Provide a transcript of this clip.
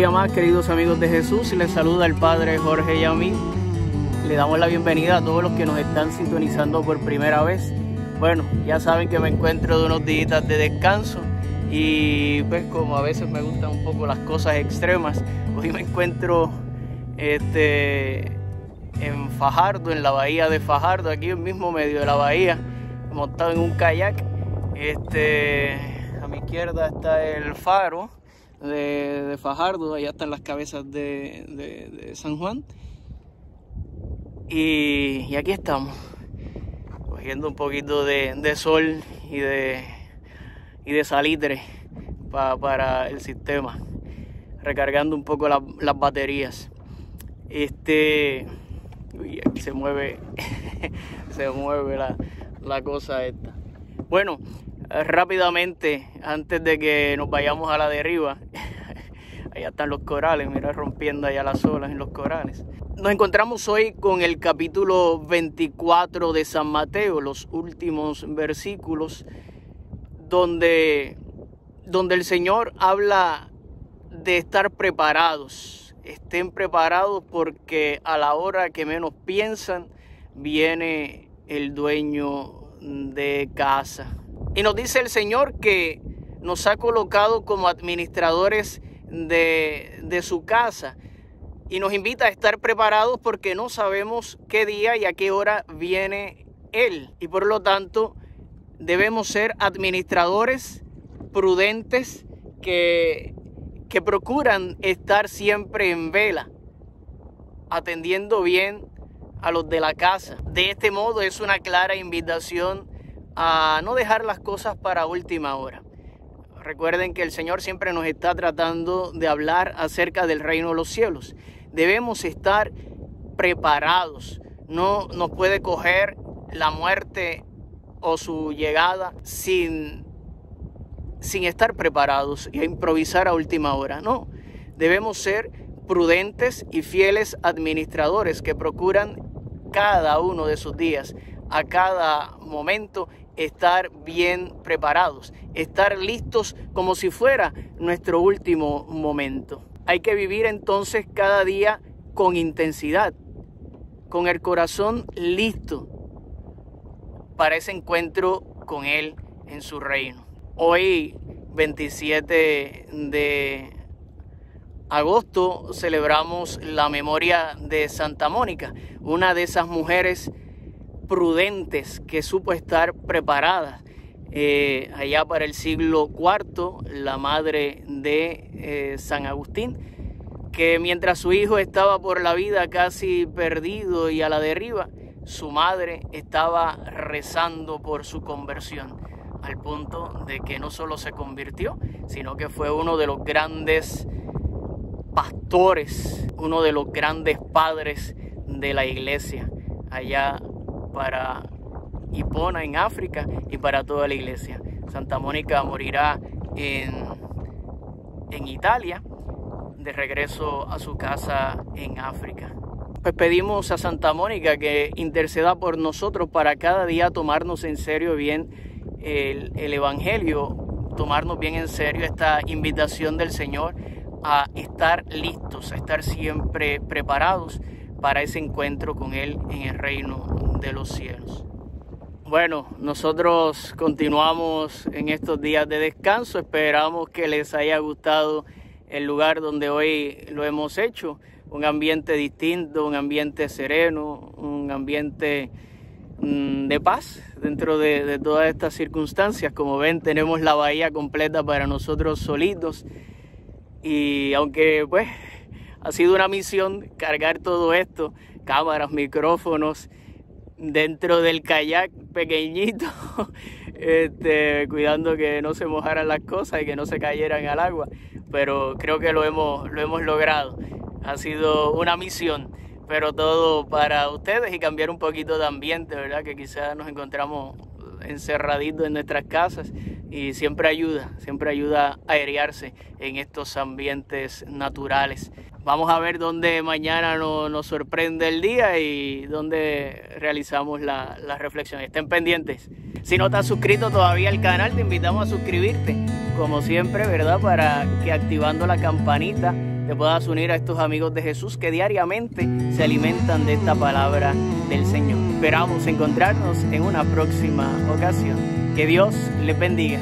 más, queridos amigos de Jesús. Les saluda el Padre Jorge Yamín. Le damos la bienvenida a todos los que nos están sintonizando por primera vez. Bueno, ya saben que me encuentro de unos días de descanso y pues como a veces me gustan un poco las cosas extremas, hoy me encuentro este, en Fajardo, en la bahía de Fajardo, aquí en mismo medio de la bahía, montado en un kayak. Este, a mi izquierda está el faro de, Fajardo, allá están las cabezas de, San Juan. Y, aquí estamos, cogiendo un poquito de, sol y de, y de salitre para el sistema, recargando un poco las baterías. Este, aquí se mueve, se mueve la, la cosa esta. Bueno, rápidamente, antes de que nos vayamos a la deriva, allá están los corales, mira rompiendo allá las olas en los corales. Nos encontramos hoy con el capítulo 24 de San Mateo, los últimos versículos, donde, donde el Señor habla de estar preparados. Estén preparados porque a la hora que menos piensan viene el dueño de casa. Y nos dice el Señor que nos ha colocado como administradores de, su casa y nos invita a estar preparados porque no sabemos qué día y a qué hora viene Él. Y por lo tanto debemos ser administradores prudentes que, que procuran estar siempre en vela, atendiendo bien a los de la casa. De este modo es una clara invitación a no dejar las cosas para última hora. Recuerden que el Señor siempre nos está tratando de hablar acerca del reino de los cielos. Debemos estar preparados. No nos puede coger la muerte o su llegada sin, sin estar preparados y a improvisar a última hora. No, debemos ser prudentes y fieles administradores que procuran cada uno de sus días, a cada momento estar bien preparados, estar listos como si fuera nuestro último momento. Hay que vivir entonces cada día con intensidad, con el corazón listo para ese encuentro con Él en su reino. Hoy, 27 de agosto, celebramos la memoria de Santa Mónica, una de esas mujeres prudentes que supo estar preparada. Eh, allá para el siglo IV, la madre de eh, San Agustín, que mientras su hijo estaba por la vida casi perdido y a la deriva, su madre estaba rezando por su conversión, al punto de que no solo se convirtió, sino que fue uno de los grandes pastores, uno de los grandes padres de la iglesia allá para Hipona en África y para toda la iglesia. Santa Mónica morirá en, en Italia, de regreso a su casa en África. Pues pedimos a Santa Mónica que interceda por nosotros para cada día tomarnos en serio bien el, el Evangelio, tomarnos bien en serio esta invitación del Señor a estar listos, a estar siempre preparados para ese encuentro con Él en el reino de los cielos. Bueno, nosotros continuamos en estos días de descanso. Esperamos que les haya gustado el lugar donde hoy lo hemos hecho. Un ambiente distinto, un ambiente sereno, un ambiente mm, de paz dentro de, de, todas estas circunstancias. Como ven, tenemos la bahía completa para nosotros solitos. Y aunque pues ha sido una misión cargar todo esto, cámaras, micrófonos, dentro del kayak pequeñito, este, cuidando que no se mojaran las cosas y que no se cayeran al agua. Pero creo que lo hemos, lo hemos logrado. Ha sido una misión, pero todo para ustedes y cambiar un poquito de ambiente, ¿verdad? Que quizás nos encontramos encerraditos en nuestras casas y siempre ayuda, siempre ayuda a airearse en estos ambientes naturales. Vamos a ver dónde mañana nos, sorprende el día y dónde realizamos la, la, reflexión. Estén pendientes. Si no estás suscrito todavía al canal, te invitamos a suscribirte, como siempre, ¿verdad? Para que activando la campanita te puedas unir a estos amigos de Jesús que diariamente se alimentan de esta palabra del Señor. Esperamos encontrarnos en una próxima ocasión. Que Dios les bendiga.